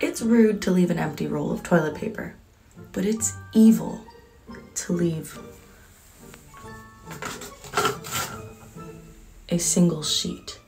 It's rude to leave an empty roll of toilet paper, but it's evil to leave a single sheet.